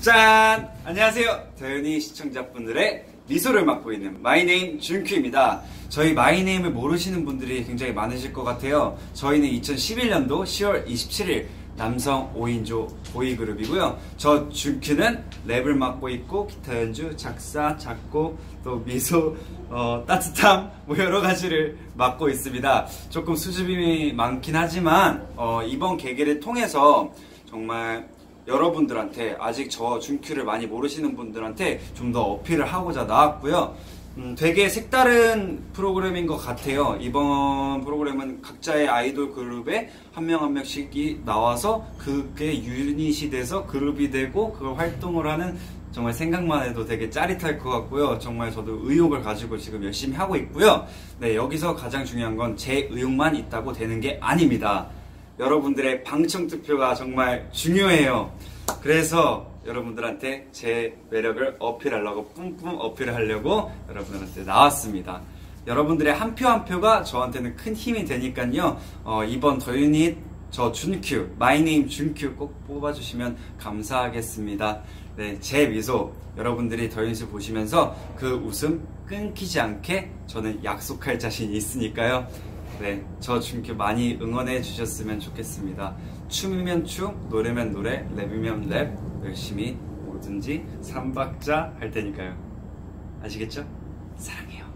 짠! 안녕하세요. The Unit 시청자분들의 미소를 맡고 있는 MYNAME JunQ입니다. 저희 MYNAME을 모르시는 분들이 굉장히 많으실 것 같아요. 저희는 2011년도 10월 27일 남성 5인조 보이그룹이고요. 저 JunQ는 랩을 맡고 있고 기타 연주, 작사, 작곡, 또 미소, 어, 따뜻함 뭐 여러 가지를 맡고 있습니다. 조금 수줍음이 많긴 하지만 어, 이번 계기를 통해서 정말 여러분들한테 아직 저 준큐를 많이 모르시는 분들한테 좀 더 어필을 하고자 나왔고요. 음, 되게 색다른 프로그램인 것 같아요. 이번 프로그램은 각자의 아이돌 그룹에 한 명 한 명씩이 나와서 그게 유닛이 돼서 그룹이 되고 그걸 활동을 하는 정말 생각만 해도 되게 짜릿할 것 같고요. 정말 저도 의욕을 가지고 지금 열심히 하고 있고요. 네, 여기서 가장 중요한 건 제 의욕만 있다고 되는 게 아닙니다. 여러분들의 방청 투표가 정말 중요해요. 그래서 여러분들한테 제 매력을 어필하려고 뿜뿜 어필을 하려고 여러분들한테 나왔습니다. 여러분들의 한 표 한 표가 저한테는 큰 힘이 되니까요. 어, 이번 The Unit 저 JunQ, MYNAME JunQ 꼭 뽑아주시면 감사하겠습니다. 네, 제 미소 여러분들이 The Unit을 보시면서 그 웃음 끊기지 않게 저는 약속할 자신이 있으니까요. 네, 저 준큐 많이 응원해 주셨으면 좋겠습니다. 춤이면 춤, 노래면 노래, 랩이면 랩, 열심히 뭐든지 삼박자 할 테니까요. 아시겠죠? 사랑해요.